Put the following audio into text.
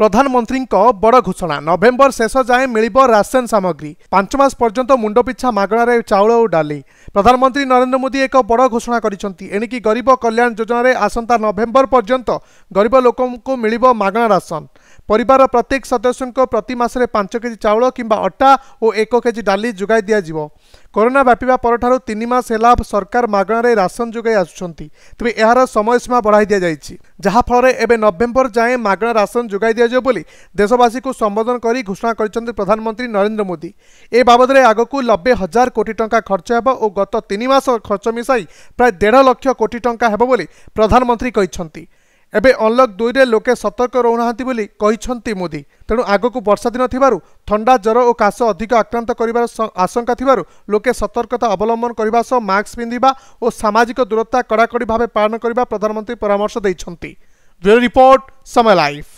ପ୍ରଧାନମନ୍ତ୍ରୀଙ୍କ ବଡ଼ ଘୋଷଣା ନଭେମ୍ବର ଶେଷ ଯାଏଁ ମିଳିବ ରାସନ ସାମଗ୍ରୀ। ପାଞ୍ଚ ମାସ ପର୍ଯ୍ୟନ୍ତ ମୁଣ୍ଡ ପିଛା ମାଗଣାରେ ଚାଉଳ ଓ ଡାଲି। ପ୍ରଧାନମନ୍ତ୍ରୀ ନରେନ୍ଦ୍ର ମୋଦି ଏକ ବଡ଼ ଘୋଷଣା କରିଛନ୍ତି ଏଣିକି ଗରିବ କଲ୍ୟାଣ ଯୋଜନାରେ ଆସନ୍ତା ନଭେମ୍ବର ପର୍ଯ୍ୟନ୍ତ ଗରିବ ଲୋକଙ୍କୁ ମିଳିବ ମାଗଣା ରାସନ। ପରିବାର ପ୍ରତ୍ୟେକ ସଦସ୍ୟଙ୍କ ପ୍ରତି ମାସରେ ପାଞ୍ଚ କେଜି ଚାଉଳ କିମ୍ବା ଅଟା ଓ ଏକ କେଜି ଡାଲି ଯୋଗାଇ ଦିଆଯିବ କରୋନା ବ୍ୟାପିବା ପରଠାରୁ ତିନି ମାସ ହେଲା ସରକାର ମାଗଣାରେ ରାସନ ଯୋଗାଇ ଆସୁଛନ୍ତି ତେବେ ଏହାର ସମୟସୀମା ବଢ଼ାଇ ଦିଆଯାଇଛି ଯାହାଫଳରେ ଏବେ ନଭେମ୍ବର ଯାଏଁ ମାଗଣା ରାସନ ଯୋଗାଇ ଦିଆଯିବ ବୋଲି ଦେଶବାସୀଙ୍କୁ ସମ୍ବୋଧନ କରି ଘୋଷଣା କରିଛନ୍ତି ପ୍ରଧାନମନ୍ତ୍ରୀ ନରେନ୍ଦ୍ର ମୋଦି ଏ ବାବଦରେ ଆଗକୁ ନବେ ହଜାର କୋଟି ଟଙ୍କା ଖର୍ଚ୍ଚ ହେବ ଓ ଗତ ତିନି ମାସ ଖର୍ଚ୍ଚ ମିଶାଇ ପ୍ରାୟ ଦେଢ଼ ଲକ୍ଷ କୋଟି ଟଙ୍କା ହେବ ବୋଲି ପ୍ରଧାନମନ୍ତ୍ରୀ କହିଛନ୍ତି ଏବେ ଅନଲକ୍ ଦୁଇରେ ଲୋକେ ସତର୍କ ରହୁନାହାନ୍ତି ବୋଲି କହିଛନ୍ତି ମୋଦି। ତେଣୁ ଆଗକୁ ବର୍ଷା ଦିନ ଥିବାରୁ ଥଣ୍ଡା ଜ୍ୱର ଓ କାଶ ଅଧିକ ଆକ୍ରାନ୍ତ କରିବାର ଆଶଙ୍କା ଥିବାରୁ ଲୋକେ ସତର୍କତା ଅବଲମ୍ବନ କରିବା ସହ ମାସ୍କ ପିନ୍ଧିବା ଓ ସାମାଜିକ ଦୂରତା କଡ଼ାକଡ଼ି ଭାବେ ପାଳନ କରିବା ପ୍ରଧାନମନ୍ତ୍ରୀ ପରାମର୍ଶ ଦେଇଛନ୍ତି। ରିପୋର୍ଟ ସମୟ ଲାଇଭ୍।